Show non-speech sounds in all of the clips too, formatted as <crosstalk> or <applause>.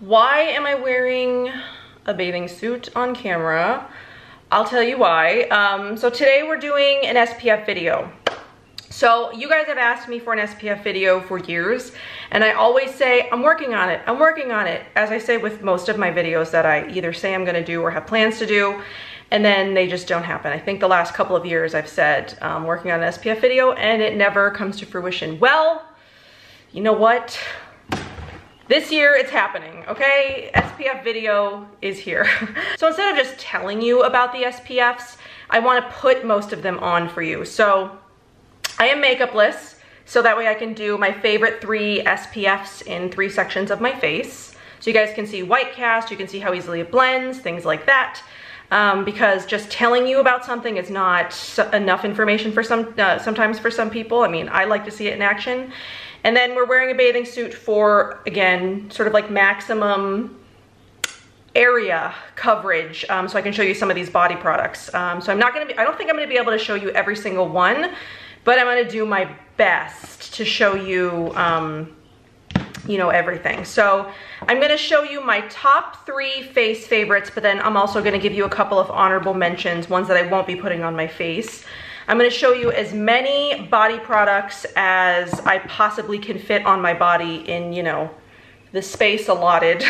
why am I wearing a bathing suit on camera? I'll tell you why. Um, so today we're doing an SPF video. So you guys have asked me for an SPF video for years, and I always say, I'm working on it, I'm working on it, as I say with most of my videos that I either say I'm gonna do or have plans to do, and then they just don't happen. I think the last couple of years I've said um, working on an SPF video, and it never comes to fruition. Well, you know what? This year it's happening, okay? SPF video is here. <laughs> so instead of just telling you about the SPFs, I wanna put most of them on for you. So I am makeupless, so that way I can do my favorite three SPFs in three sections of my face. So you guys can see white cast, you can see how easily it blends, things like that. Um, because just telling you about something is not enough information for some, uh, sometimes for some people. I mean, I like to see it in action. And then we're wearing a bathing suit for, again, sort of like maximum area coverage um, so I can show you some of these body products. Um, so I'm not gonna be, I don't think I'm gonna be able to show you every single one, but I'm gonna do my best to show you, um, you know, everything. So I'm gonna show you my top three face favorites, but then I'm also gonna give you a couple of honorable mentions, ones that I won't be putting on my face. I'm gonna show you as many body products as I possibly can fit on my body in, you know, the space allotted,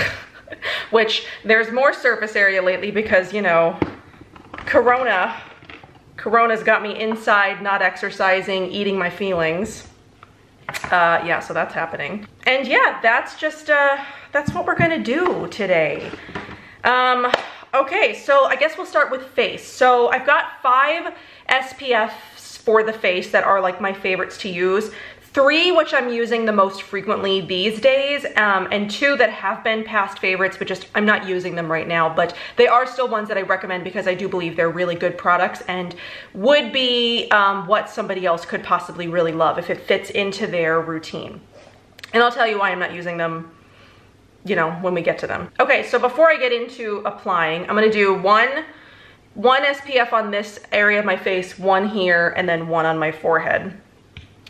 <laughs> which there's more surface area lately because, you know, Corona, Corona's got me inside, not exercising, eating my feelings. Uh, yeah, so that's happening. And yeah, that's just, uh, that's what we're gonna do today. Um, okay, so I guess we'll start with face. So I've got five SPFs for the face that are like my favorites to use. Three, which I'm using the most frequently these days, um, and two that have been past favorites, but just I'm not using them right now, but they are still ones that I recommend because I do believe they're really good products and would be um, what somebody else could possibly really love if it fits into their routine. And I'll tell you why I'm not using them you know, when we get to them. Okay, so before I get into applying, I'm gonna do one one SPF on this area of my face, one here, and then one on my forehead.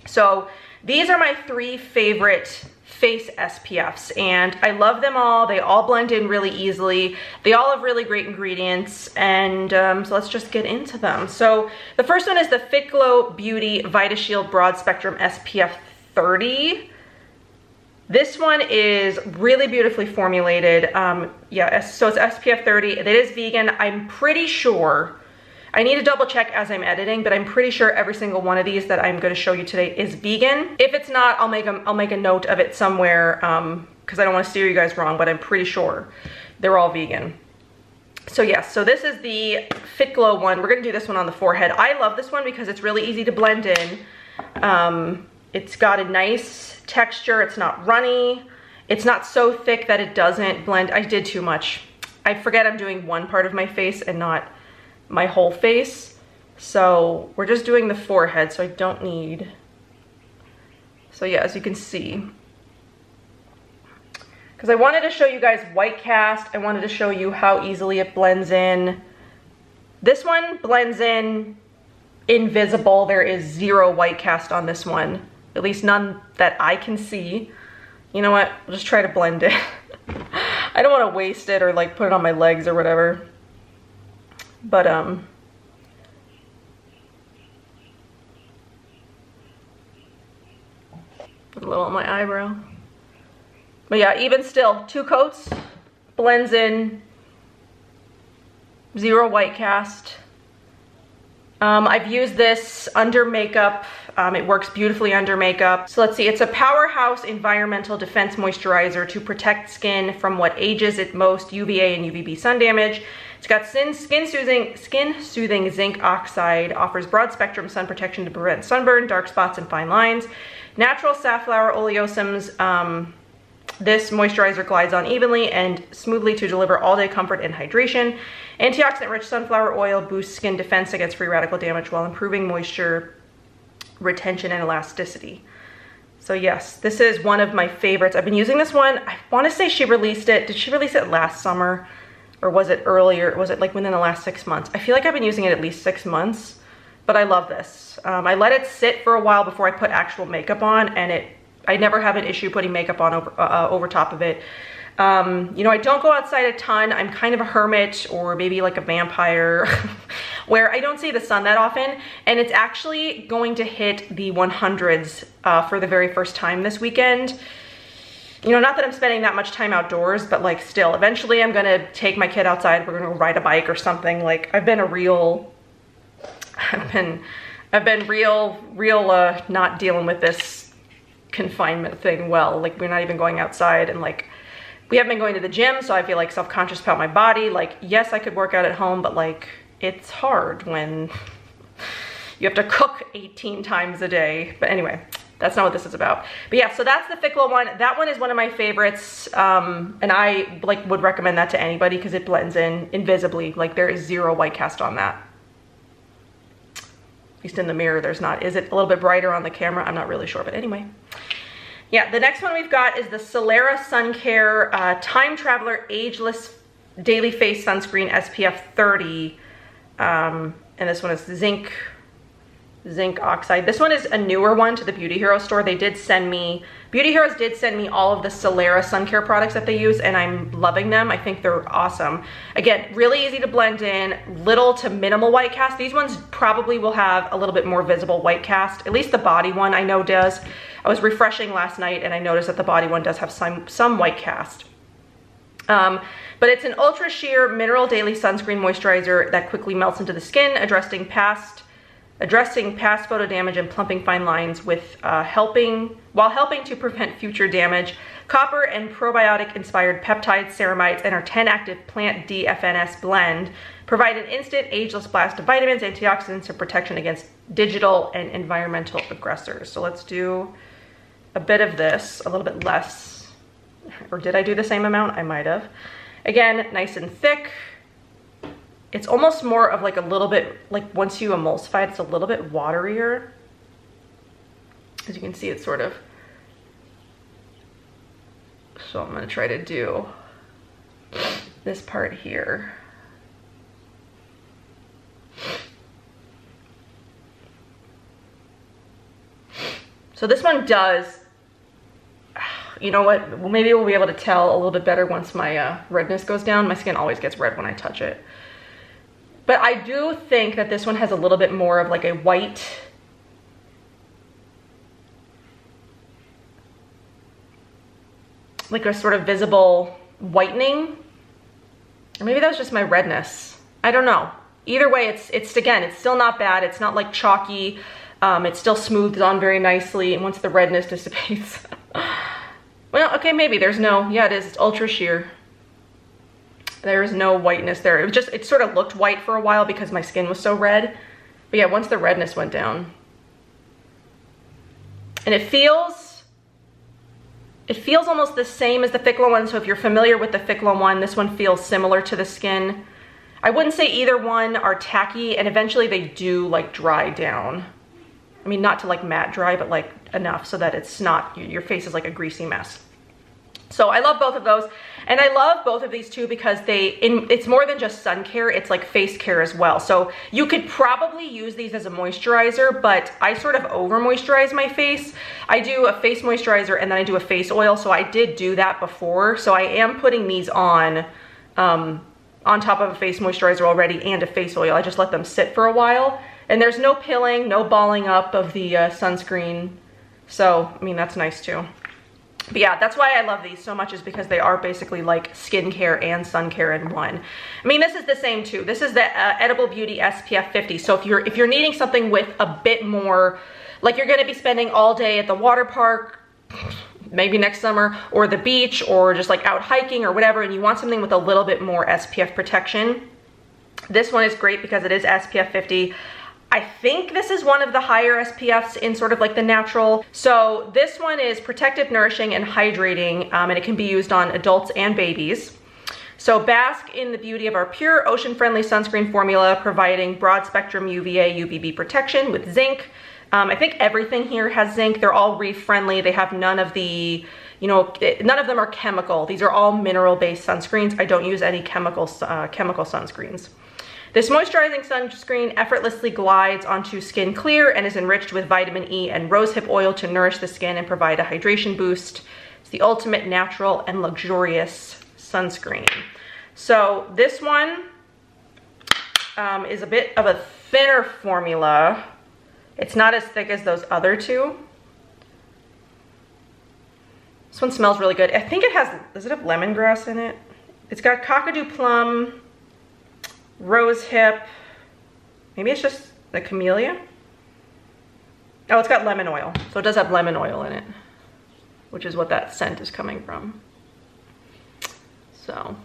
So these are my three favorite face SPFs and I love them all. They all blend in really easily. They all have really great ingredients and um, so let's just get into them. So the first one is the Fitglow Beauty VitaShield Broad Spectrum SPF 30. This one is really beautifully formulated. Um, yeah, so it's SPF 30. It is vegan. I'm pretty sure, I need to double check as I'm editing, but I'm pretty sure every single one of these that I'm gonna show you today is vegan. If it's not, I'll make a, I'll make a note of it somewhere because um, I don't wanna steer you guys wrong, but I'm pretty sure they're all vegan. So yes, so this is the Fitglow one. We're gonna do this one on the forehead. I love this one because it's really easy to blend in. Um, it's got a nice texture. It's not runny. It's not so thick that it doesn't blend. I did too much. I forget I'm doing one part of my face and not my whole face. So we're just doing the forehead, so I don't need. So yeah, as you can see, because I wanted to show you guys white cast. I wanted to show you how easily it blends in. This one blends in invisible. There is zero white cast on this one at least none that I can see. You know what, I'll just try to blend it. <laughs> I don't wanna waste it or like put it on my legs or whatever. But um, a little on my eyebrow. But yeah, even still, two coats, blends in, zero white cast. Um, I've used this under makeup. Um, it works beautifully under makeup. So let's see, it's a powerhouse environmental defense moisturizer to protect skin from what ages it most, UVA and UVB sun damage. It's got skin, skin soothing, skin soothing zinc oxide, offers broad spectrum sun protection to prevent sunburn, dark spots, and fine lines. Natural safflower oleosomes, um, this moisturizer glides on evenly and smoothly to deliver all-day comfort and hydration. Antioxidant-rich sunflower oil boosts skin defense against free radical damage while improving moisture retention and elasticity. So yes, this is one of my favorites. I've been using this one. I want to say she released it. Did she release it last summer? Or was it earlier? Was it like within the last six months? I feel like I've been using it at least six months, but I love this. Um, I let it sit for a while before I put actual makeup on and it I never have an issue putting makeup on over, uh, uh, over top of it. Um, you know, I don't go outside a ton. I'm kind of a hermit or maybe like a vampire <laughs> where I don't see the sun that often. And it's actually going to hit the 100s uh, for the very first time this weekend. You know, not that I'm spending that much time outdoors, but like still, eventually I'm gonna take my kid outside. We're gonna ride a bike or something. Like I've been a real, <laughs> I've been, I've been real, real uh, not dealing with this confinement thing well. Like we're not even going outside and like, we haven't been going to the gym, so I feel like self-conscious about my body. Like, yes, I could work out at home, but like, it's hard when <laughs> you have to cook 18 times a day. But anyway, that's not what this is about. But yeah, so that's the Fitglow one. That one is one of my favorites. Um, and I like would recommend that to anybody because it blends in invisibly. Like there is zero white cast on that. At least in the mirror, there's not. Is it a little bit brighter on the camera? I'm not really sure, but anyway. Yeah, the next one we've got is the Solara Sun Care uh, Time Traveler Ageless Daily Face Sunscreen SPF 30. Um, and this one is zinc zinc oxide. This one is a newer one to the Beauty Hero store. They did send me, Beauty Heroes did send me all of the Solara sun care products that they use and I'm loving them. I think they're awesome. Again, really easy to blend in, little to minimal white cast. These ones probably will have a little bit more visible white cast. At least the body one I know does. I was refreshing last night and I noticed that the body one does have some, some white cast. Um, but it's an ultra sheer mineral daily sunscreen moisturizer that quickly melts into the skin, addressing past addressing past photo damage and plumping fine lines with uh, helping while helping to prevent future damage. Copper and probiotic inspired peptides, ceramides, and our 10 active plant DFNS blend provide an instant ageless blast of vitamins, antioxidants, and protection against digital and environmental aggressors. So let's do a bit of this, a little bit less. Or did I do the same amount? I might have. Again, nice and thick. It's almost more of like a little bit, like once you emulsify it, it's a little bit waterier. As you can see, it's sort of, so I'm gonna try to do this part here. So this one does, <sighs> you know what, maybe we'll be able to tell a little bit better once my uh, redness goes down. My skin always gets red when I touch it. But I do think that this one has a little bit more of like a white, like a sort of visible whitening. Or maybe that was just my redness. I don't know. Either way, it's, it's again, it's still not bad. It's not like chalky. Um, it still smooths on very nicely. And once the redness dissipates, <laughs> well, okay, maybe there's no, yeah, it is. It's ultra sheer. There's no whiteness there. It was just, it sort of looked white for a while because my skin was so red. But yeah, once the redness went down. And it feels, it feels almost the same as the Fitglow one. So if you're familiar with the Fitglow one, this one feels similar to the skin. I wouldn't say either one are tacky and eventually they do like dry down. I mean, not to like matte dry, but like enough so that it's not, your face is like a greasy mess. So I love both of those. And I love both of these too because they, in, it's more than just sun care, it's like face care as well. So you could probably use these as a moisturizer, but I sort of over moisturize my face. I do a face moisturizer and then I do a face oil. So I did do that before. So I am putting these on, um, on top of a face moisturizer already and a face oil. I just let them sit for a while. And there's no pilling, no balling up of the uh, sunscreen. So, I mean, that's nice too. But yeah, that's why I love these so much is because they are basically like skincare and sun care in one. I mean, this is the same too. This is the uh, Edible Beauty SPF 50. So if you're if you're needing something with a bit more, like you're gonna be spending all day at the water park, maybe next summer, or the beach, or just like out hiking or whatever, and you want something with a little bit more SPF protection, this one is great because it is SPF 50. I think this is one of the higher SPFs in sort of like the natural. So this one is protective, nourishing, and hydrating, um, and it can be used on adults and babies. So bask in the beauty of our pure ocean-friendly sunscreen formula, providing broad spectrum UVA, UVB protection with zinc. Um, I think everything here has zinc. They're all reef friendly. They have none of the, you know, none of them are chemical. These are all mineral-based sunscreens. I don't use any chemical, uh, chemical sunscreens. This moisturizing sunscreen effortlessly glides onto skin clear and is enriched with vitamin E and rosehip oil to nourish the skin and provide a hydration boost. It's the ultimate natural and luxurious sunscreen. So this one um, is a bit of a thinner formula. It's not as thick as those other two. This one smells really good. I think it has, does it have lemongrass in it? It's got Kakadu plum, rose hip, maybe it's just the camellia. Oh, it's got lemon oil. So it does have lemon oil in it, which is what that scent is coming from. So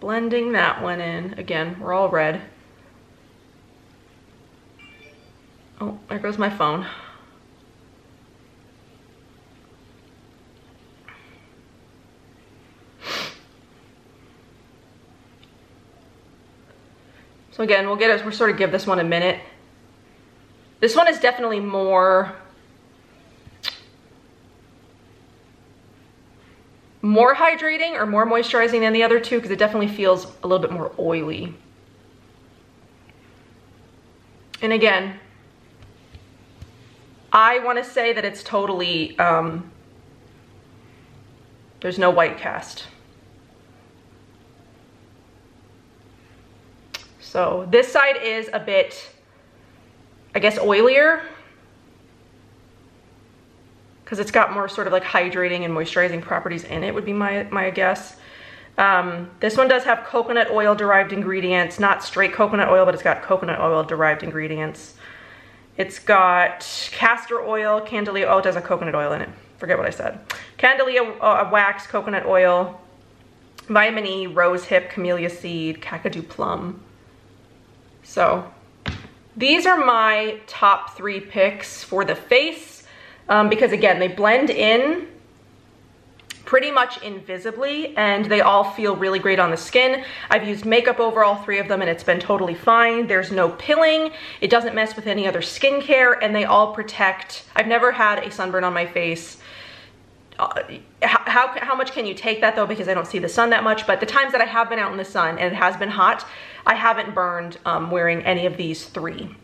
blending that one in. Again, we're all red. Oh, there goes my phone. So again, we'll get it, we'll sort of give this one a minute. This one is definitely more, more hydrating or more moisturizing than the other two because it definitely feels a little bit more oily. And again, I want to say that it's totally, um, there's no white cast. So this side is a bit, I guess, oilier because it's got more sort of like hydrating and moisturizing properties in it would be my, my guess. Um, this one does have coconut oil derived ingredients, not straight coconut oil, but it's got coconut oil derived ingredients. It's got castor oil, candelia, oh, it does have coconut oil in it. Forget what I said. Candelia uh, wax, coconut oil, vitamin E, rose hip, camellia seed, kakadu plum. So these are my top three picks for the face um, because again, they blend in pretty much invisibly and they all feel really great on the skin. I've used makeup over all three of them and it's been totally fine. There's no pilling, it doesn't mess with any other skincare and they all protect. I've never had a sunburn on my face how, how much can you take that though because I don't see the sun that much? But the times that I have been out in the sun and it has been hot I haven't burned um, wearing any of these three.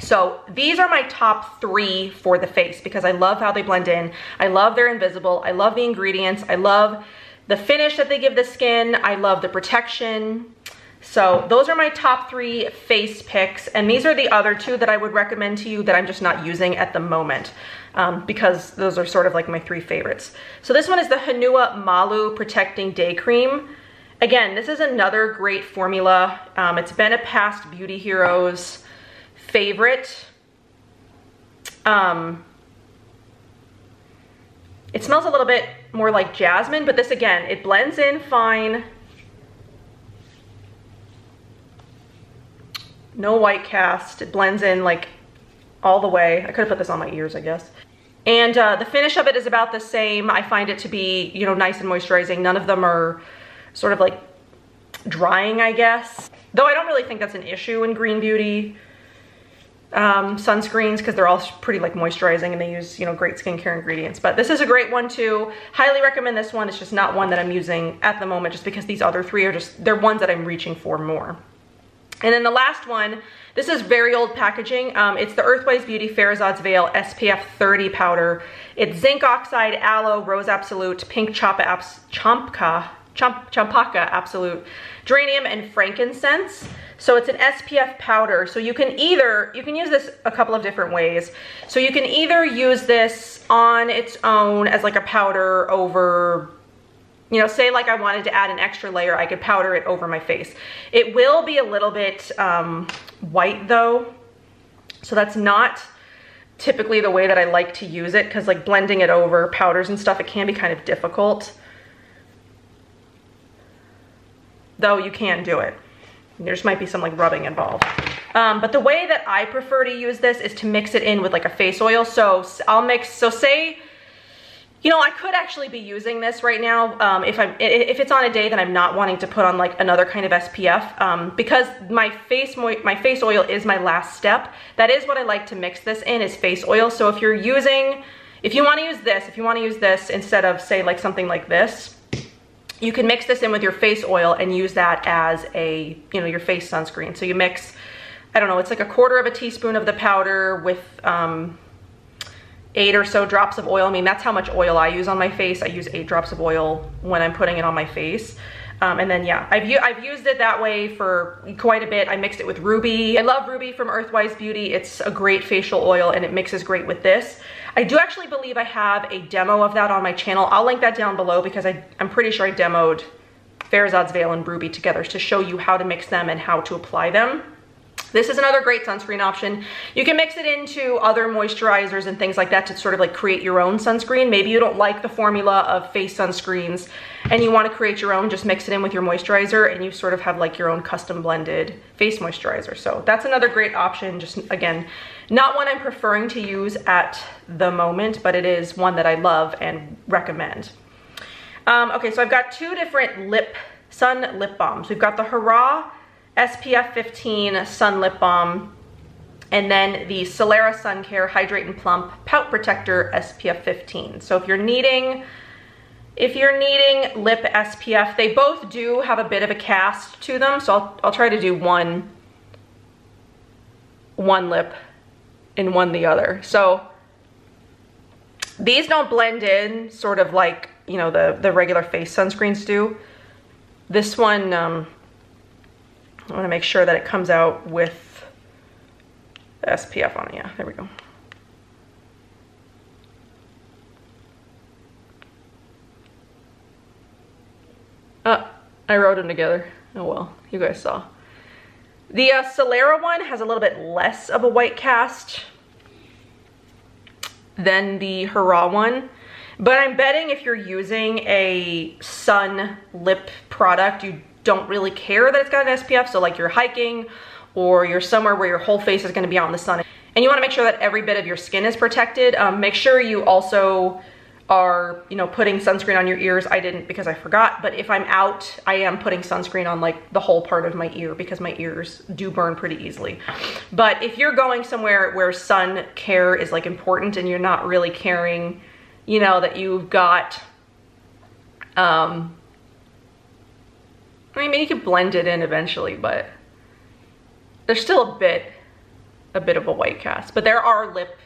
So these are my top three for the face because I love how they blend in. I love they're invisible. I love the ingredients. I love the finish that they give the skin. I love the protection. So those are my top three face picks. And these are the other two that I would recommend to you that I'm just not using at the moment um, because those are sort of like my three favorites. So this one is the Honua Malu Protecting Day Cream. Again, this is another great formula. Um, it's been a past Beauty Heroes favorite. Um, it smells a little bit more like jasmine, but this again, it blends in fine. no white cast. It blends in like all the way. I could have put this on my ears, I guess. And uh, the finish of it is about the same. I find it to be, you know, nice and moisturizing. None of them are sort of like drying, I guess. Though I don't really think that's an issue in Green Beauty um, sunscreens because they're all pretty like moisturizing and they use, you know, great skincare ingredients. But this is a great one too. Highly recommend this one. It's just not one that I'm using at the moment just because these other three are just, they're ones that I'm reaching for more. And then the last one, this is very old packaging. Um, it's the Earthwise Beauty Farizad's Veil SPF 30 powder. It's zinc oxide, aloe, rose absolute, pink chapa abs champka, champ champaka absolute, geranium, and frankincense. So it's an SPF powder. So you can either, you can use this a couple of different ways. So you can either use this on its own as like a powder over you know, say like I wanted to add an extra layer, I could powder it over my face. It will be a little bit um, white though, so that's not typically the way that I like to use it because like blending it over powders and stuff, it can be kind of difficult. Though you can do it. There just might be some like rubbing involved. Um, but the way that I prefer to use this is to mix it in with like a face oil. So I'll mix, so say you know, I could actually be using this right now um, if I'm if it's on a day that I'm not wanting to put on like another kind of SPF um, because my face my face oil is my last step. That is what I like to mix this in is face oil. So if you're using, if you want to use this, if you want to use this instead of say like something like this, you can mix this in with your face oil and use that as a you know your face sunscreen. So you mix, I don't know, it's like a quarter of a teaspoon of the powder with. Um, eight or so drops of oil. I mean, that's how much oil I use on my face. I use eight drops of oil when I'm putting it on my face. Um, and then yeah, I've, I've used it that way for quite a bit. I mixed it with Ruby. I love Ruby from Earthwise Beauty. It's a great facial oil and it mixes great with this. I do actually believe I have a demo of that on my channel. I'll link that down below because I, I'm pretty sure I demoed Farizad's Veil and Ruby together to show you how to mix them and how to apply them. This is another great sunscreen option. You can mix it into other moisturizers and things like that to sort of like create your own sunscreen. Maybe you don't like the formula of face sunscreens and you want to create your own, just mix it in with your moisturizer and you sort of have like your own custom blended face moisturizer. So that's another great option. Just again, not one I'm preferring to use at the moment, but it is one that I love and recommend. Um, okay, so I've got two different lip sun lip balms. We've got the Hurraw SPF 15 Sun Lip Balm, and then the Solara Sun Care Hydrate and Plump Pout Protector SPF 15. So if you're needing, if you're needing lip SPF, they both do have a bit of a cast to them. So I'll, I'll try to do one, one lip and one the other. So these don't blend in sort of like, you know, the, the regular face sunscreens do. This one, um, I want to make sure that it comes out with the SPF on it. Yeah, there we go. Uh, I wrote them together. Oh well, you guys saw. The uh, Solara one has a little bit less of a white cast than the Hurraw one. But I'm betting if you're using a sun lip product, you don't really care that it's got an SPF. So like you're hiking or you're somewhere where your whole face is gonna be out in the sun and you wanna make sure that every bit of your skin is protected. Um, make sure you also are, you know, putting sunscreen on your ears. I didn't because I forgot, but if I'm out, I am putting sunscreen on like the whole part of my ear because my ears do burn pretty easily. But if you're going somewhere where sun care is like important and you're not really caring, you know, that you've got um, I mean, you could blend it in eventually, but there's still a bit, a bit of a white cast. But there are lip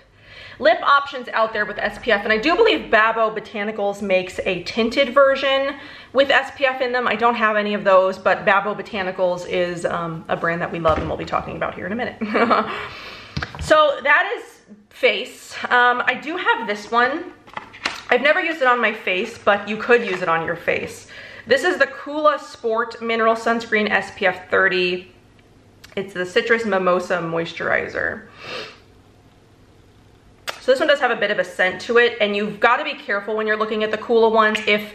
lip options out there with SPF. And I do believe Babo Botanicals makes a tinted version with SPF in them. I don't have any of those, but Babo Botanicals is um, a brand that we love and we'll be talking about here in a minute. <laughs> so that is face. Um, I do have this one. I've never used it on my face, but you could use it on your face. This is the Coola Sport Mineral Sunscreen SPF 30. It's the Citrus Mimosa Moisturizer. So this one does have a bit of a scent to it and you've got to be careful when you're looking at the Coola ones if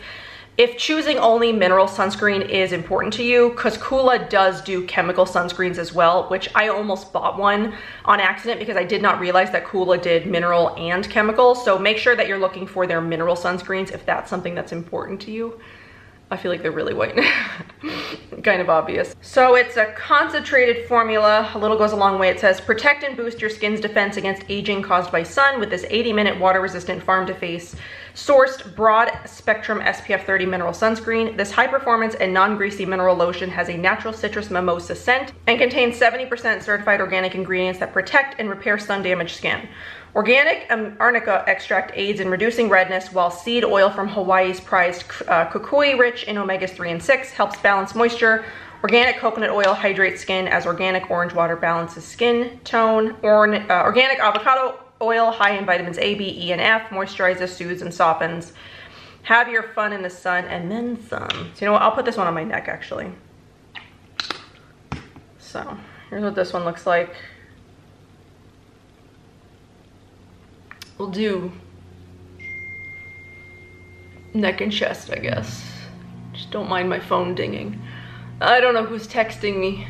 if choosing only mineral sunscreen is important to you, because Coola does do chemical sunscreens as well, which I almost bought one on accident because I did not realize that Coola did mineral and chemical. So make sure that you're looking for their mineral sunscreens if that's something that's important to you. I feel like they're really white. <laughs> kind of obvious. So it's a concentrated formula. A little goes a long way. It says, protect and boost your skin's defense against aging caused by sun with this 80 minute water resistant farm to face sourced broad spectrum SPF 30 mineral sunscreen. This high performance and non-greasy mineral lotion has a natural citrus mimosa scent and contains 70% certified organic ingredients that protect and repair sun damaged skin. Organic um, arnica extract aids in reducing redness, while seed oil from Hawaii's prized uh, kukui, rich in omegas 3 and 6, helps balance moisture. Organic coconut oil hydrates skin as organic orange water balances skin tone. Uh, organic avocado oil, high in vitamins A, B, E, and F, moisturizes, soothes, and softens. Have your fun in the sun and then some. So you know what, I'll put this one on my neck actually. So here's what this one looks like. We'll do neck and chest, I guess. Just don't mind my phone dinging. I don't know who's texting me.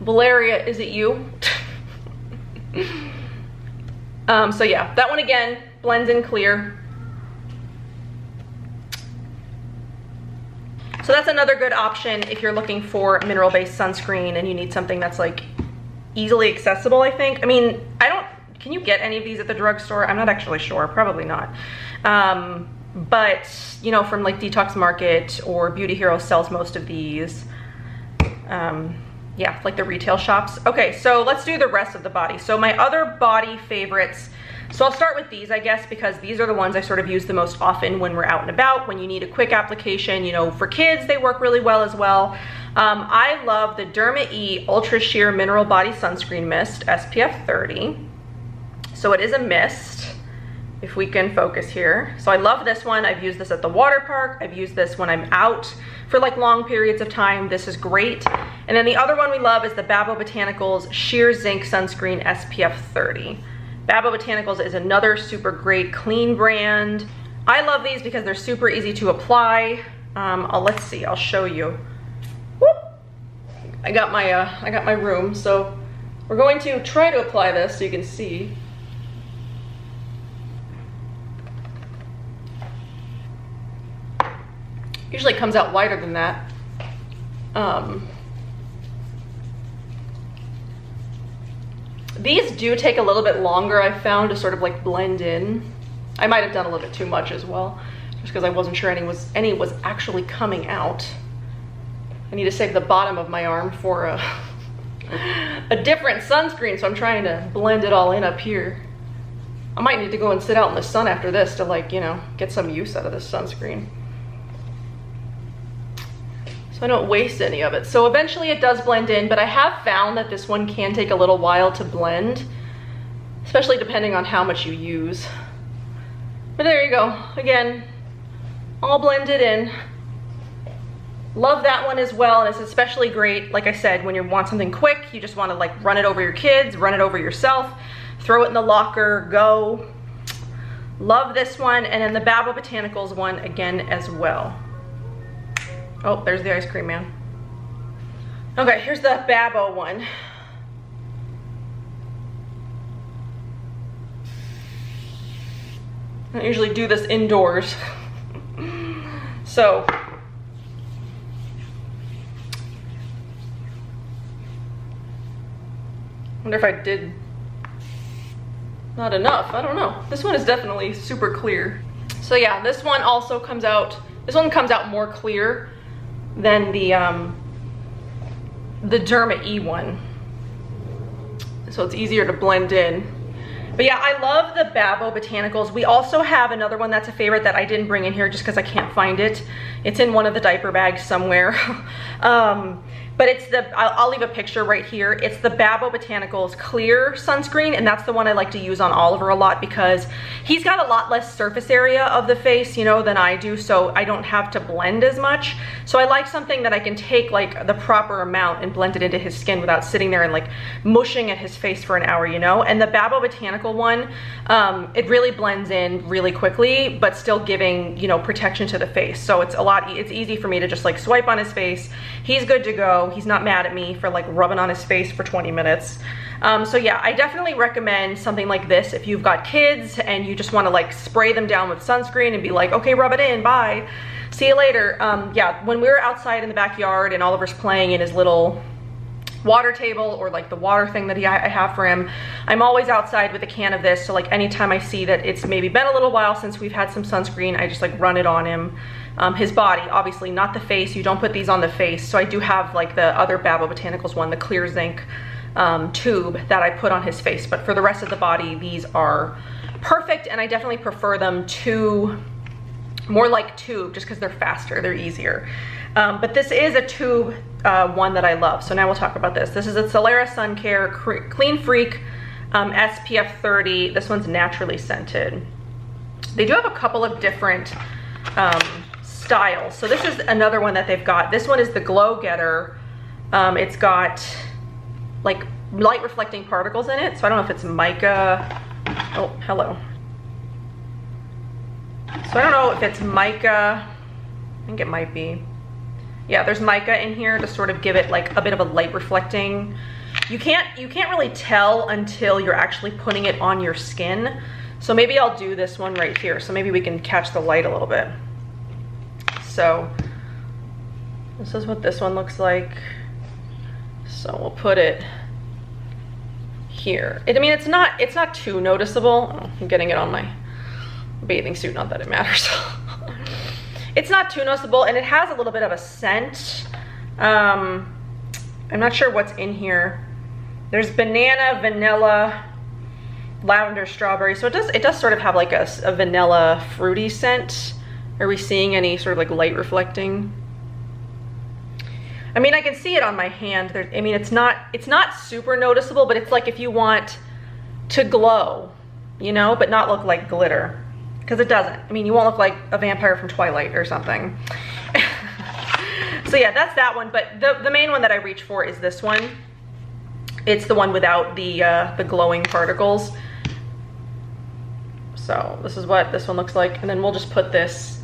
Valeria, is it you? <laughs> um, so yeah, that one again, blends in clear. So that's another good option if you're looking for mineral-based sunscreen and you need something that's like easily accessible, I think. I mean, I don't can you get any of these at the drugstore? I'm not actually sure, probably not. Um, but, you know, from like Detox Market or Beauty Hero sells most of these. Um, yeah, like the retail shops. Okay, so let's do the rest of the body. So my other body favorites, So I'll start with these, I guess, because these are the ones I sort of use the most often when we're out and about, when you need a quick application. You know, for kids, they work really well as well. Um, I love the Derma E Ultra Sheer Mineral Body Sunscreen Mist, SPF 30. So it is a mist, if we can focus here. So I love this one. I've used this at the water park. I've used this when I'm out for like long periods of time. This is great. And then the other one we love is the Babo Botanicals Sheer Zinc Sunscreen SPF 30. Babo Botanicals is another super great clean brand. I love these because they're super easy to apply. Um, I'll, let's see, I'll show you. Whoop. I got my uh, I got my room, so we're going to try to apply this so you can see. Usually comes out wider than that. Um, These do take a little bit longer, I've found, to sort of like blend in. I might have done a little bit too much as well, just because I wasn't sure any was, any was actually coming out. I need to save the bottom of my arm for a, <laughs> a different sunscreen, so I'm trying to blend it all in up here. I might need to go and sit out in the sun after this to like, you know, get some use out of this sunscreen so I don't waste any of it. So eventually it does blend in, but I have found that this one can take a little while to blend, especially depending on how much you use. But there you go. Again, all blended in. Love that one as well, and it's especially great, like I said, when you want something quick, you just wanna like run it over your kids, run it over yourself, throw it in the locker, go. Love this one, and then the Babo Botanicals one again as well. Oh, there's the ice cream man. Okay, here's the Babo one. I usually do this indoors. <laughs> so, wonder if I did not enough. I don't know. This one is definitely super clear. So yeah, this one also comes out, this one comes out more clear than the um, the Derma E one. So it's easier to blend in. But yeah, I love the Babo Botanicals. We also have another one that's a favorite that I didn't bring in here just because I can't find it. It's in one of the diaper bags somewhere. <laughs> um, but it's the, I'll, I'll, leave a picture right here. It's the Babo Botanicals clear sunscreen, and that's the one I like to use on Oliver a lot because he's got a lot less surface area of the face, you know, than I do, so I don't have to blend as much. So I like something that I can take like the proper amount and blend it into his skin without sitting there and like mushing at his face for an hour, you know? And the Babo Botanical one, um, it really blends in really quickly, but still giving, you know, protection to the face. So it's a lot, it's easy for me to just like swipe on his face. He's good to go He's not mad at me for like rubbing on his face for 20 minutes. Um, so yeah, I definitely recommend something like this if you've got kids and you just wanna like spray them down with sunscreen and be like, okay, rub it in, bye. See you later. Um, yeah, when we were outside in the backyard and Oliver's playing in his little water table or like the water thing that he, I have for him. I'm always outside with a can of this. So like anytime I see that it's maybe been a little while since we've had some sunscreen, I just like run it on him. Um, his body, obviously not the face. You don't put these on the face. So I do have like the other Babo Botanicals one, the clear zinc um, tube that I put on his face. But for the rest of the body, these are perfect. And I definitely prefer them to more like tube just because they're faster, they're easier. Um, but this is a tube uh, one that I love. So now we'll talk about this. This is a Solara Sun Care Clean Freak um, SPF 30. This one's naturally scented. They do have a couple of different um, styles. So this is another one that they've got. This one is the Glow Getter. Um, it's got like light reflecting particles in it. So I don't know if it's mica. Oh, hello. So I don't know if it's mica. I think it might be yeah, there's mica in here to sort of give it like a bit of a light reflecting. You can't, you can't really tell until you're actually putting it on your skin. So maybe I'll do this one right here. So maybe we can catch the light a little bit. So this is what this one looks like. So we'll put it here. It, I mean, it's not, it's not too noticeable. Oh, I'm getting it on my bathing suit, not that it matters. <laughs> It's not too noticeable and it has a little bit of a scent. Um, I'm not sure what's in here. There's banana, vanilla, lavender strawberry. So it does, it does sort of have like a, a vanilla fruity scent. Are we seeing any sort of like light reflecting? I mean, I can see it on my hand. There, I mean, it's not, it's not super noticeable, but it's like if you want to glow, you know, but not look like glitter. Because it doesn't. I mean, you won't look like a vampire from Twilight or something. <laughs> so yeah, that's that one. But the, the main one that I reach for is this one. It's the one without the, uh, the glowing particles. So this is what this one looks like. And then we'll just put this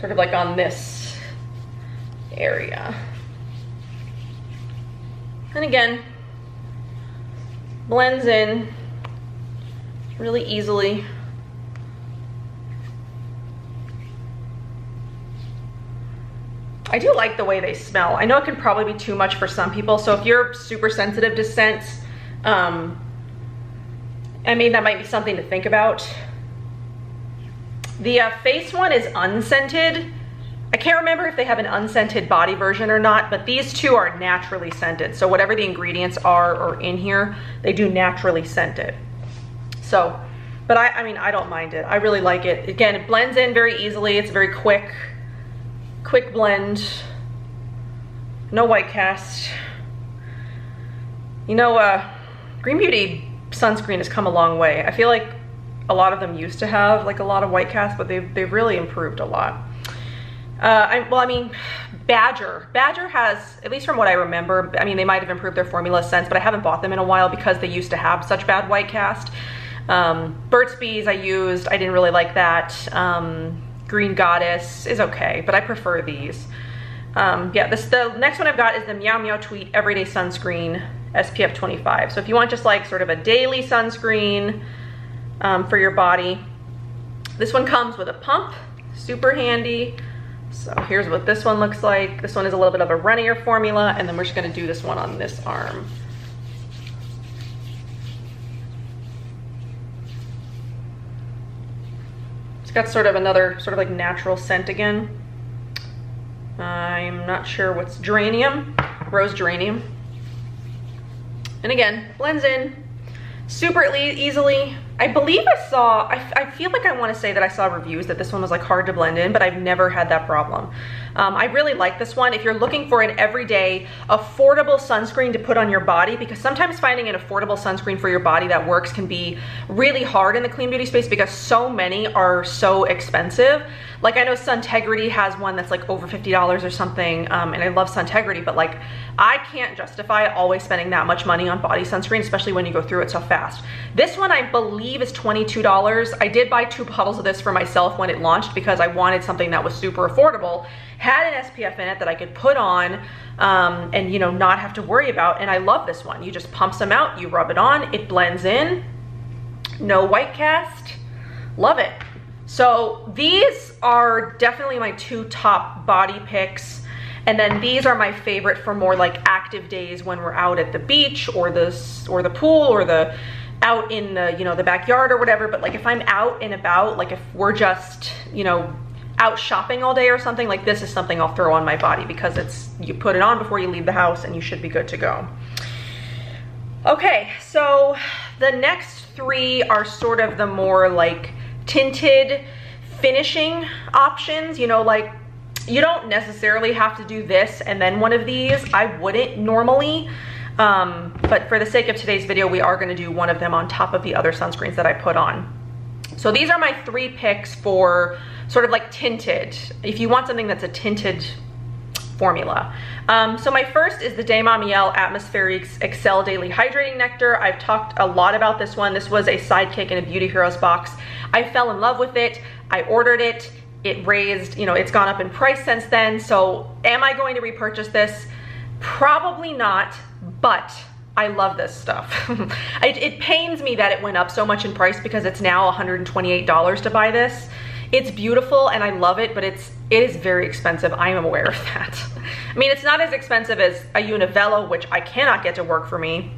sort of like on this area. And again, blends in really easily. I do like the way they smell. I know it can probably be too much for some people, so if you're super sensitive to scents, um, I mean, that might be something to think about. The uh, face one is unscented. I can't remember if they have an unscented body version or not, but these two are naturally scented. So whatever the ingredients are or in here, they do naturally scent it. So, but I, I mean, I don't mind it. I really like it. Again, it blends in very easily. It's very quick quick blend, no white cast. You know, uh, Green Beauty sunscreen has come a long way. I feel like a lot of them used to have like a lot of white cast, but they've, they've really improved a lot. Uh, I, well, I mean, Badger. Badger has, at least from what I remember, I mean, they might have improved their formula since, but I haven't bought them in a while because they used to have such bad white cast. Um, Burt's Bees I used, I didn't really like that. Um, Green Goddess is okay, but I prefer these. Um, yeah, this the next one I've got is the Meow Meow Tweet Everyday Sunscreen SPF 25. So if you want just like sort of a daily sunscreen um, for your body, this one comes with a pump, super handy. So here's what this one looks like. This one is a little bit of a runnier formula, and then we're just gonna do this one on this arm. It's got sort of another sort of like natural scent again. I'm not sure what's geranium, rose geranium. And again, blends in super easily. I believe I saw, I, I feel like I wanna say that I saw reviews that this one was like hard to blend in, but I've never had that problem. Um, I really like this one. If you're looking for an everyday affordable sunscreen to put on your body, because sometimes finding an affordable sunscreen for your body that works can be really hard in the clean beauty space because so many are so expensive. Like I know Suntegrity has one that's like over $50 or something, um, and I love Suntegrity, but like I can't justify always spending that much money on body sunscreen, especially when you go through it so fast. This one I believe is $22. I did buy two bottles of this for myself when it launched because I wanted something that was super affordable had an SPF in it that I could put on um, and you know not have to worry about and I love this one. You just pump some out you rub it on it blends in. No white cast. Love it. So these are definitely my two top body picks and then these are my favorite for more like active days when we're out at the beach or the or the pool or the out in the you know the backyard or whatever but like if i'm out and about like if we're just you know out shopping all day or something, like this is something I'll throw on my body because it's, you put it on before you leave the house and you should be good to go. Okay, so the next three are sort of the more like tinted finishing options, you know, like you don't necessarily have to do this and then one of these. I wouldn't normally, um, but for the sake of today's video, we are gonna do one of them on top of the other sunscreens that I put on. So these are my three picks for sort of like tinted, if you want something that's a tinted formula. Um, so my first is the De Mamiel Atmospheriques Exhale Daily Hydrating Nectar. I've talked a lot about this one. This was a sidekick in a Beauty Heroes box. I fell in love with it. I ordered it. It raised, you know, it's gone up in price since then. So am I going to repurchase this? Probably not, but I love this stuff. <laughs> it, it pains me that it went up so much in price because it's now $128 to buy this. It's beautiful and I love it, but it's it is very expensive. I am aware of that. <laughs> I mean, it's not as expensive as a Univelo, which I cannot get to work for me.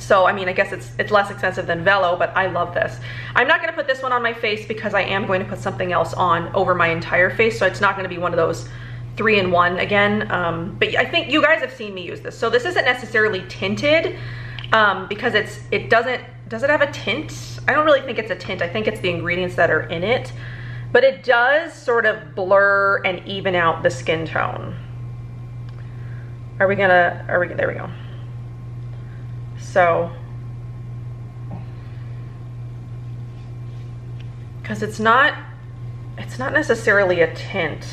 So, I mean, I guess it's it's less expensive than Velo, but I love this. I'm not gonna put this one on my face because I am going to put something else on over my entire face, so it's not gonna be one of those three in one again. Um, but I think you guys have seen me use this. So this isn't necessarily tinted um, because it's it doesn't, does it have a tint? I don't really think it's a tint. I think it's the ingredients that are in it. But it does sort of blur and even out the skin tone. Are we gonna, are we, there we go. So, because it's not, it's not necessarily a tint.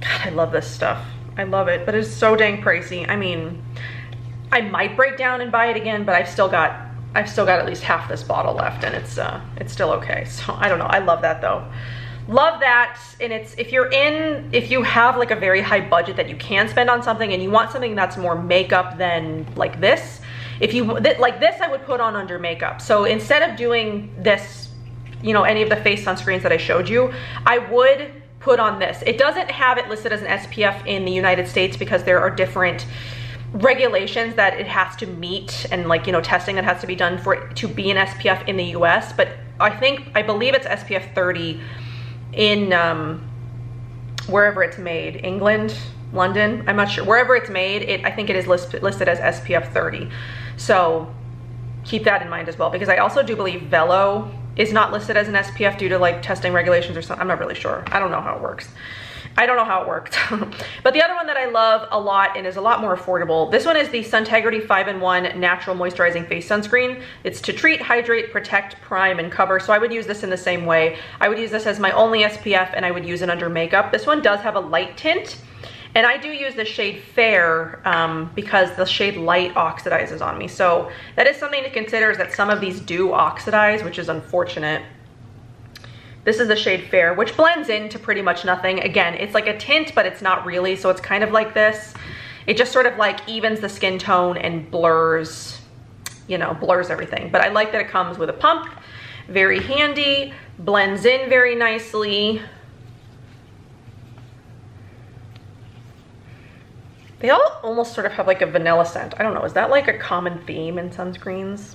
God, I love this stuff. I love it, but it's so dang pricey. I mean, I might break down and buy it again, but I've still got I've still got at least half this bottle left and it's uh it's still okay. So I don't know. I love that though. Love that. And it's if you're in if you have like a very high budget that you can spend on something and you want something that's more makeup than like this, if you th like this I would put on under makeup. So instead of doing this, you know, any of the face sunscreens that I showed you, I would put on this. It doesn't have it listed as an SPF in the United States because there are different regulations that it has to meet and like, you know, testing that has to be done for it to be an SPF in the US. But I think, I believe it's SPF 30 in um, wherever it's made, England, London, I'm not sure. Wherever it's made, it I think it is list, listed as SPF 30. So keep that in mind as well because I also do believe Velo is not listed as an SPF due to like testing regulations or something. I'm not really sure. I don't know how it works. I don't know how it worked. <laughs> but the other one that I love a lot and is a lot more affordable, this one is the Suntegrity 5-in-1 Natural Moisturizing Face Sunscreen. It's to treat, hydrate, protect, prime, and cover. So I would use this in the same way. I would use this as my only SPF and I would use it under makeup. This one does have a light tint. And I do use the shade Fair um, because the shade Light oxidizes on me. So that is something to consider is that some of these do oxidize, which is unfortunate. This is the shade Fair, which blends into pretty much nothing. Again, it's like a tint, but it's not really, so it's kind of like this. It just sort of like evens the skin tone and blurs, you know, blurs everything. But I like that it comes with a pump, very handy, blends in very nicely. They all almost sort of have like a vanilla scent. I don't know, is that like a common theme in sunscreens?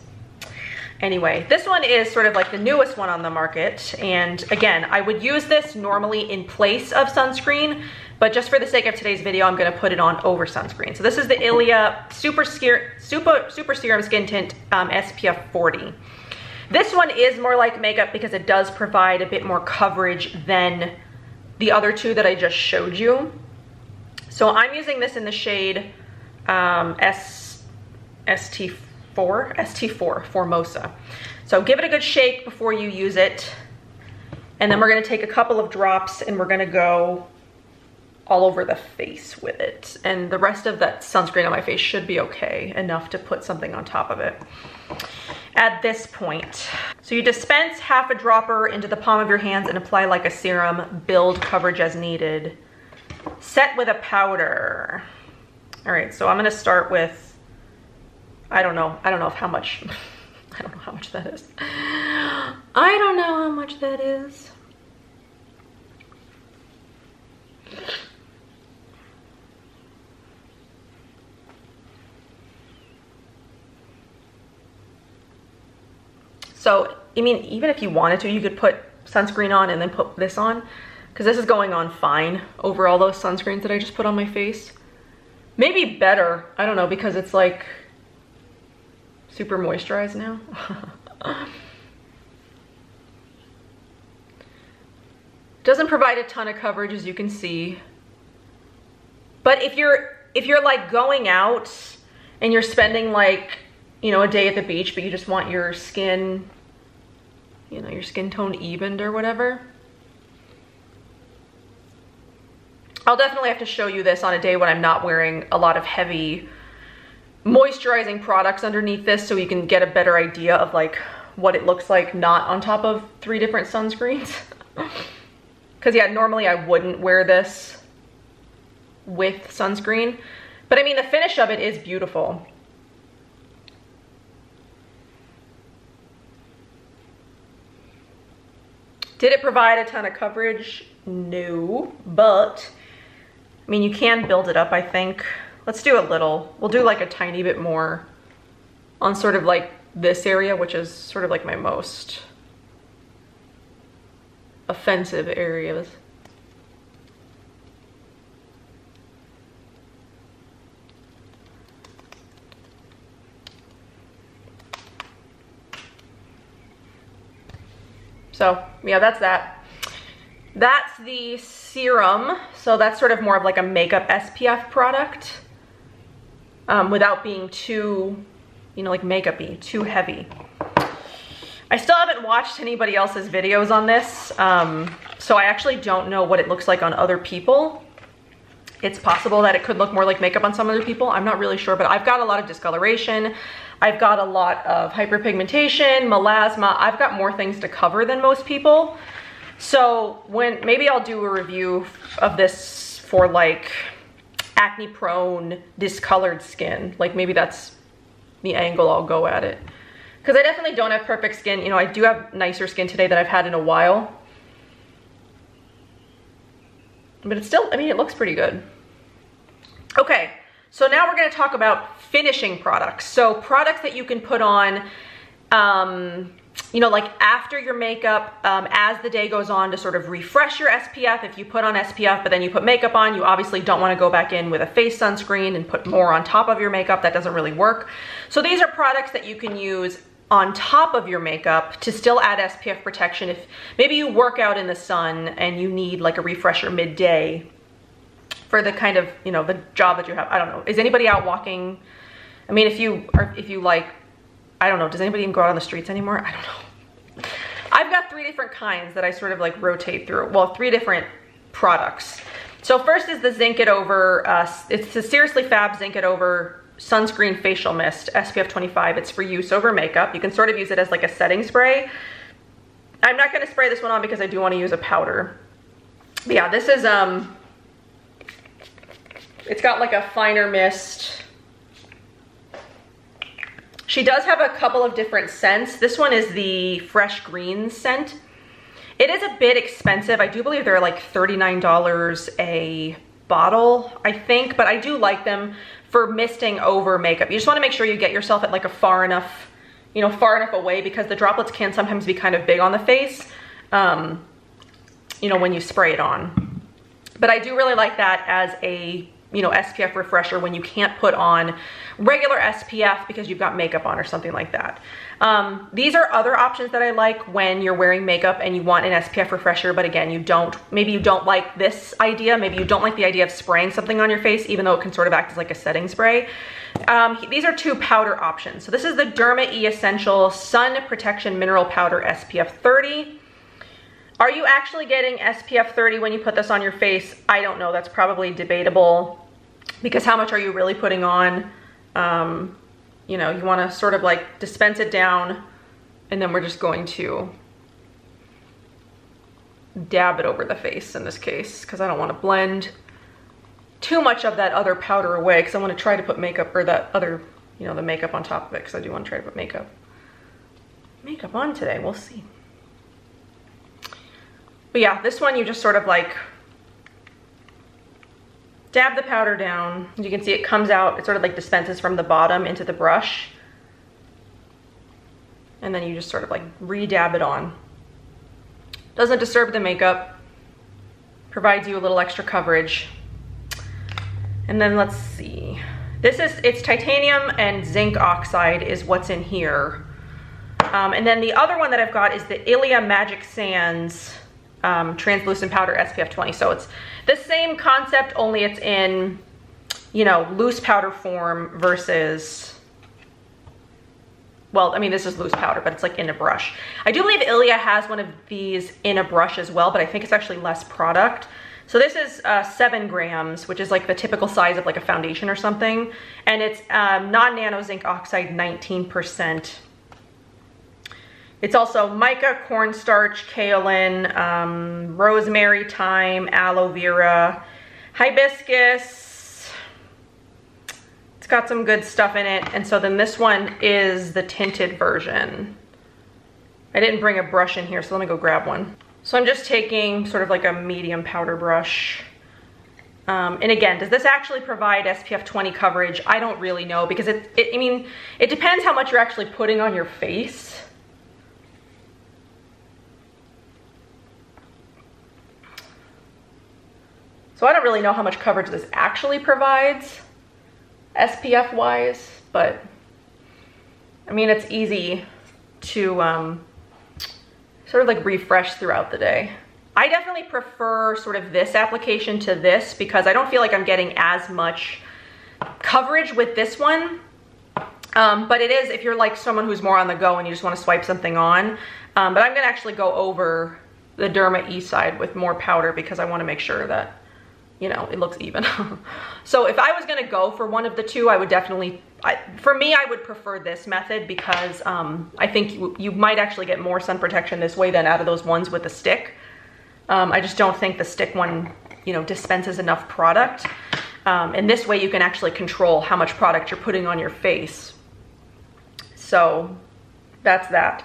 Anyway, this one is sort of like the newest one on the market. And again, I would use this normally in place of sunscreen, but just for the sake of today's video, I'm gonna put it on over sunscreen. So this is the Ilia Super, Super, Super Serum Skin Tint um, SPF 40. This one is more like makeup because it does provide a bit more coverage than the other two that I just showed you. So I'm using this in the shade um, S, ST4 4, ST4, Formosa. So give it a good shake before you use it. And then we're gonna take a couple of drops and we're gonna go all over the face with it. And the rest of that sunscreen on my face should be okay, enough to put something on top of it at this point. So you dispense half a dropper into the palm of your hands and apply like a serum, build coverage as needed. Set with a powder. All right, so I'm gonna start with I don't know. I don't know if how much, <laughs> I don't know how much that is. I don't know how much that is. So, I mean, even if you wanted to, you could put sunscreen on and then put this on because this is going on fine over all those sunscreens that I just put on my face. Maybe better, I don't know, because it's like super moisturized now. <laughs> Doesn't provide a ton of coverage as you can see. But if you're if you're like going out and you're spending like, you know, a day at the beach, but you just want your skin, you know, your skin tone evened or whatever. I'll definitely have to show you this on a day when I'm not wearing a lot of heavy moisturizing products underneath this so you can get a better idea of like what it looks like not on top of three different sunscreens. <laughs> Because yeah, normally I wouldn't wear this with sunscreen. But I mean, the finish of it is beautiful. Did it provide a ton of coverage? No, but I mean, you can build it up, I think. Let's do a little. We'll do like a tiny bit more on sort of like this area, which is sort of like my most offensive areas. So yeah, that's that. That's the serum. So that's sort of more of like a makeup SPF product um, without being too, you know, like makeup-y, too heavy. I still haven't watched anybody else's videos on this, um, so I actually don't know what it looks like on other people. It's possible that it could look more like makeup on some other people. I'm not really sure, but I've got a lot of discoloration. I've got a lot of hyperpigmentation, melasma. I've got more things to cover than most people. So when maybe I'll do a review of this for like acne prone, discolored skin. Like maybe that's the angle I'll go at it. Because I definitely don't have perfect skin. You know, I do have nicer skin today that I've had in a while. But it's still, I mean, it looks pretty good. Okay, so now we're gonna talk about finishing products. So products that you can put on, um, you know, like after your makeup, um, as the day goes on to sort of refresh your SPF. If you put on SPF, but then you put makeup on, you obviously don't wanna go back in with a face sunscreen and put more on top of your makeup. That doesn't really work. So these are products that you can use on top of your makeup to still add SPF protection if maybe you work out in the sun and you need like a refresher midday for the kind of, you know, the job that you have. I don't know. Is anybody out walking? I mean, if you are, if you like, I don't know, does anybody even go out on the streets anymore? I don't know. I've got three different kinds that I sort of like rotate through. Well, three different products. So first is the Zinc It Over, uh, it's the Seriously Fab Zinc It Over sunscreen facial mist, SPF 25. It's for use over makeup. You can sort of use it as like a setting spray. I'm not gonna spray this one on because I do wanna use a powder. But yeah, this is, um, it's got like a finer mist. She does have a couple of different scents. This one is the Fresh Green scent. It is a bit expensive. I do believe they're like $39 a bottle, I think, but I do like them for misting over makeup. You just wanna make sure you get yourself at like a far enough, you know, far enough away because the droplets can sometimes be kind of big on the face, um, you know, when you spray it on. But I do really like that as a you know, SPF refresher when you can't put on regular SPF because you've got makeup on or something like that. Um, these are other options that I like when you're wearing makeup and you want an SPF refresher, but again, you don't, maybe you don't like this idea. Maybe you don't like the idea of spraying something on your face, even though it can sort of act as like a setting spray. Um, these are two powder options. So this is the Derma E Essential Sun Protection Mineral Powder SPF 30. Are you actually getting SPF 30 when you put this on your face? I don't know, that's probably debatable because how much are you really putting on? Um, you know, you wanna sort of like dispense it down and then we're just going to dab it over the face in this case because I don't wanna blend too much of that other powder away because I wanna try to put makeup or that other, you know, the makeup on top of it because I do wanna try to put makeup makeup on today, we'll see. But yeah, this one you just sort of like dab the powder down. As you can see, it comes out, it sort of like dispenses from the bottom into the brush. And then you just sort of like re-dab it on. Doesn't disturb the makeup, provides you a little extra coverage. And then let's see. This is, it's titanium and zinc oxide is what's in here. Um, and then the other one that I've got is the Ilia Magic Sands um, translucent powder SPF 20. So it's the same concept, only it's in, you know, loose powder form versus, well, I mean, this is loose powder, but it's like in a brush. I do believe Ilia has one of these in a brush as well, but I think it's actually less product. So this is uh, seven grams, which is like the typical size of like a foundation or something. And it's um, non-nano zinc oxide 19%. It's also mica, cornstarch, kaolin, um, rosemary, thyme, aloe vera, hibiscus. It's got some good stuff in it. And so then this one is the tinted version. I didn't bring a brush in here, so let me go grab one. So I'm just taking sort of like a medium powder brush. Um, and again, does this actually provide SPF 20 coverage? I don't really know because it, it, I mean, it depends how much you're actually putting on your face. So I don't really know how much coverage this actually provides SPF wise, but I mean, it's easy to um, sort of like refresh throughout the day. I definitely prefer sort of this application to this because I don't feel like I'm getting as much coverage with this one. Um, but it is if you're like someone who's more on the go and you just want to swipe something on. Um, but I'm going to actually go over the Derma E side with more powder because I want to make sure that you know, it looks even. <laughs> so if I was gonna go for one of the two, I would definitely, I, for me, I would prefer this method because um, I think you, you might actually get more sun protection this way than out of those ones with the stick. Um, I just don't think the stick one, you know, dispenses enough product. Um, and this way you can actually control how much product you're putting on your face. So that's that.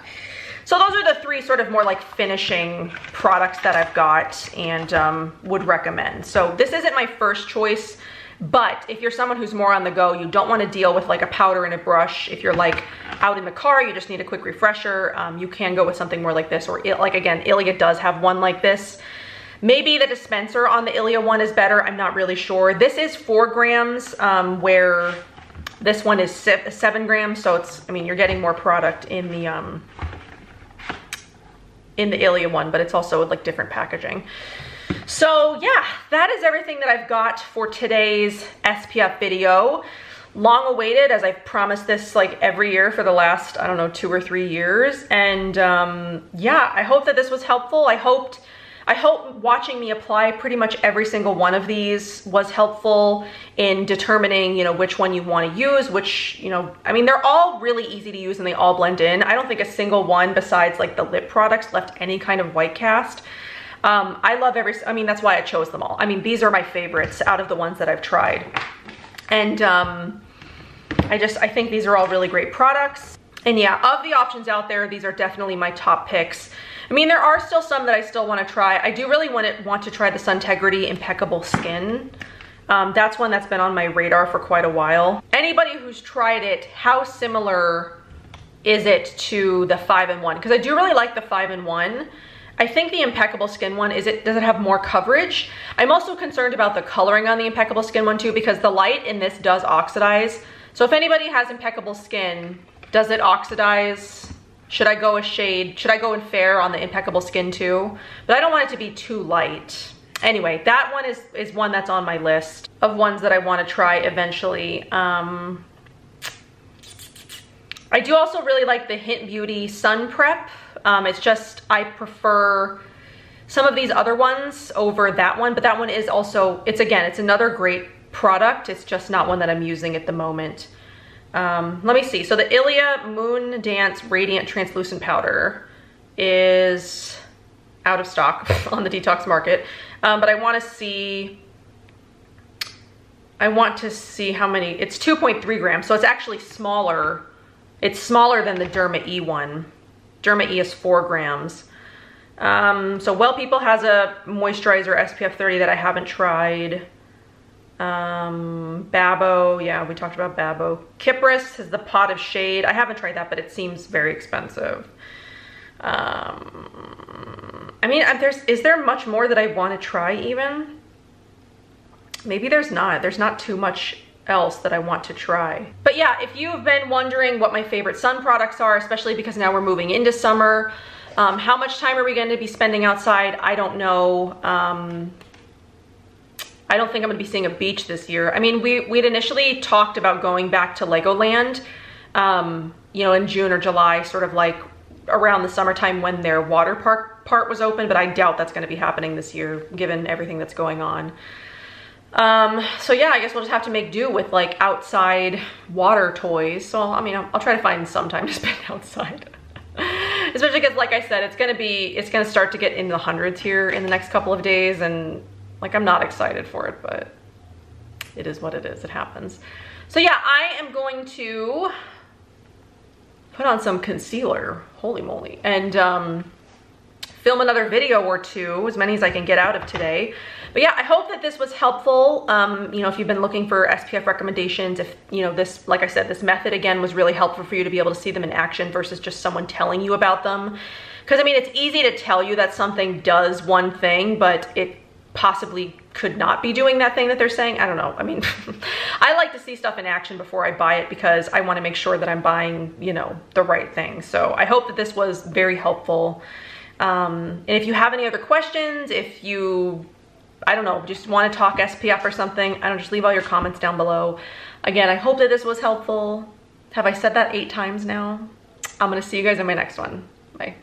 So those are the three sort of more like finishing products that I've got and um, would recommend. So this isn't my first choice, but if you're someone who's more on the go, you don't want to deal with like a powder and a brush. If you're like out in the car, you just need a quick refresher, um, you can go with something more like this. Or like again, Ilia does have one like this. Maybe the dispenser on the Ilia one is better. I'm not really sure. This is four grams um, where this one is seven grams. So it's, I mean, you're getting more product in the, um, in the Ilia one, but it's also with like different packaging. So yeah, that is everything that I've got for today's SPF video. Long awaited, as I've promised this like every year for the last, I don't know, two or three years. And um, yeah, I hope that this was helpful. I hoped I hope watching me apply pretty much every single one of these was helpful in determining, you know, which one you want to use, which, you know, I mean, they're all really easy to use and they all blend in. I don't think a single one besides like the lip products left any kind of white cast. Um, I love every, I mean, that's why I chose them all. I mean, these are my favorites out of the ones that I've tried. And um, I just, I think these are all really great products. And yeah, of the options out there, these are definitely my top picks. I mean, there are still some that I still want to try. I do really want to, want to try the Suntegrity Impeccable Skin. Um, that's one that's been on my radar for quite a while. Anybody who's tried it, how similar is it to the 5-in-1? Because I do really like the 5-in-1. I think the Impeccable Skin one, is it does it have more coverage? I'm also concerned about the coloring on the Impeccable Skin one too because the light in this does oxidize. So if anybody has Impeccable Skin, does it oxidize? Should I go a shade? Should I go in fair on the Impeccable Skin too? But I don't want it to be too light. Anyway, that one is, is one that's on my list of ones that I want to try eventually. Um, I do also really like the Hint Beauty Sun Prep. Um, it's just, I prefer some of these other ones over that one, but that one is also, it's again, it's another great product. It's just not one that I'm using at the moment. Um, let me see. So the Ilia Moon Dance Radiant Translucent Powder is out of stock <laughs> on the detox market. Um, but I want to see, I want to see how many, it's 2.3 grams. So it's actually smaller. It's smaller than the Derma E one. Derma E is four grams. Um, so Well People has a moisturizer SPF 30 that I haven't tried. Um, Babo, yeah, we talked about Babo. Kypris is the pot of shade. I haven't tried that, but it seems very expensive. Um, I mean, there's is there much more that I want to try even? Maybe there's not. There's not too much else that I want to try. But yeah, if you've been wondering what my favorite sun products are, especially because now we're moving into summer, um, how much time are we going to be spending outside? I don't know. Um, I don't think I'm gonna be seeing a beach this year. I mean, we, we'd initially talked about going back to Legoland, um, you know, in June or July, sort of like around the summertime when their water park part was open, but I doubt that's gonna be happening this year, given everything that's going on. Um, so yeah, I guess we'll just have to make do with like outside water toys. So, I mean, I'll, I'll try to find some time to <laughs> spend outside. Especially because like I said, it's gonna be, it's gonna start to get in the hundreds here in the next couple of days and like I'm not excited for it, but it is what it is, it happens. So yeah, I am going to put on some concealer, holy moly, and um, film another video or two, as many as I can get out of today. But yeah, I hope that this was helpful. Um, you know, if you've been looking for SPF recommendations, if, you know, this, like I said, this method again was really helpful for you to be able to see them in action versus just someone telling you about them. Because I mean, it's easy to tell you that something does one thing, but it possibly could not be doing that thing that they're saying. I don't know. I mean, <laughs> I like to see stuff in action before I buy it because I want to make sure that I'm buying, you know, the right thing. So I hope that this was very helpful. Um, and if you have any other questions, if you, I don't know, just want to talk SPF or something, I don't just leave all your comments down below. Again, I hope that this was helpful. Have I said that eight times now? I'm gonna see you guys in my next one. Bye.